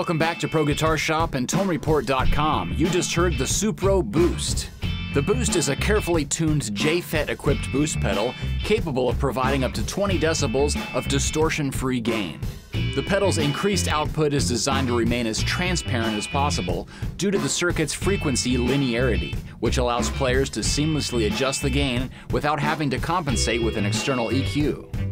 Welcome back to Pro Guitar Shop and ToneReport.com. You just heard the Supro Boost. The Boost is a carefully tuned JFET equipped boost pedal capable of providing up to 20 decibels of distortion free gain. The pedal's increased output is designed to remain as transparent as possible due to the circuit's frequency linearity, which allows players to seamlessly adjust the gain without having to compensate with an external EQ.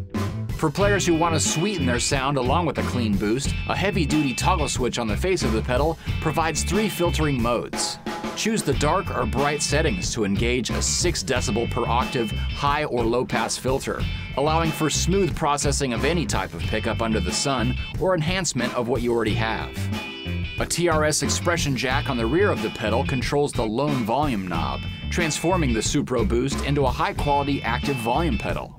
For players who want to sweeten their sound along with a clean boost, a heavy-duty toggle switch on the face of the pedal provides three filtering modes. Choose the dark or bright settings to engage a 6 decibel per octave high or low pass filter, allowing for smooth processing of any type of pickup under the sun or enhancement of what you already have. A TRS expression jack on the rear of the pedal controls the lone volume knob, transforming the Supro Boost into a high-quality active volume pedal.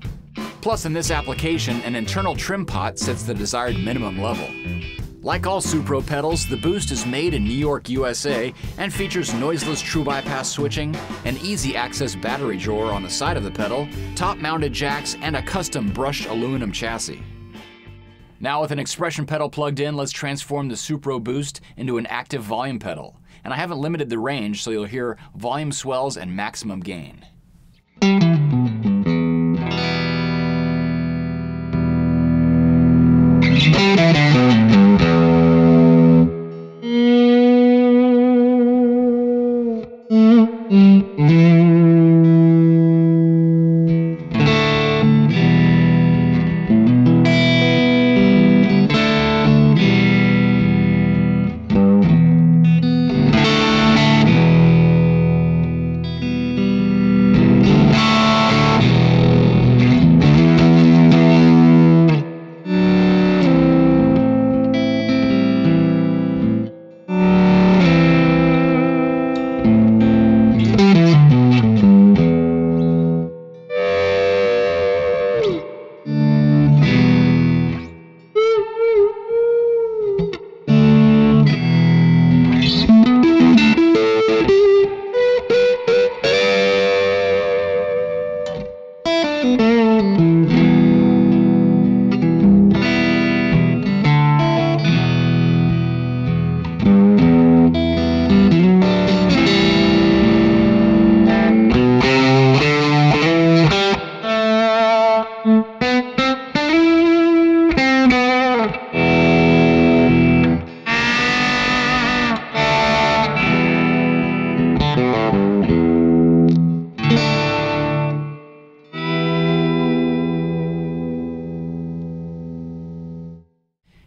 Plus, in this application, an internal trim pot sets the desired minimum level. Like all Supro pedals, the Boost is made in New York, USA, and features noiseless true bypass switching, an easy access battery drawer on the side of the pedal, top-mounted jacks, and a custom brushed aluminum chassis. Now with an expression pedal plugged in, let's transform the Supro Boost into an active volume pedal. And I haven't limited the range, so you'll hear volume swells and maximum gain.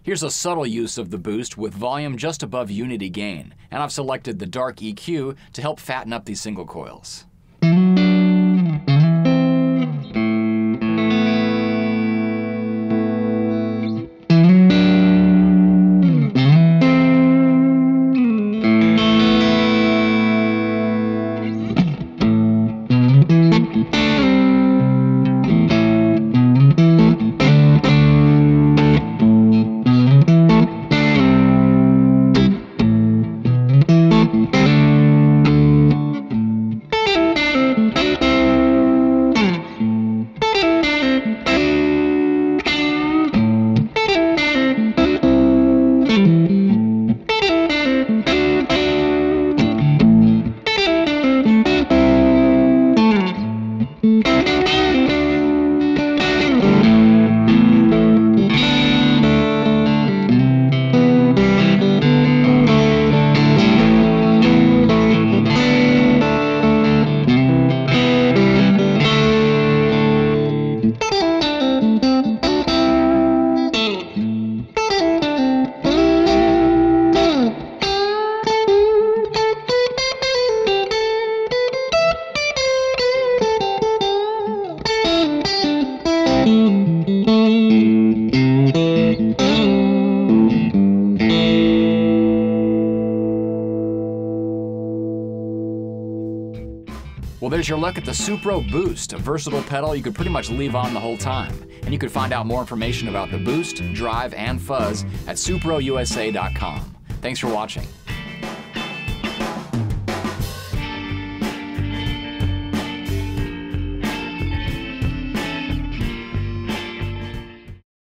Here's a subtle use of the boost with volume just above unity gain, and I've selected the dark EQ to help fatten up these single coils. Well, there's your look at the Supro Boost, a versatile pedal you could pretty much leave on the whole time. And you can find out more information about the Boost, Drive, and Fuzz at suprousa.com. Thanks for watching.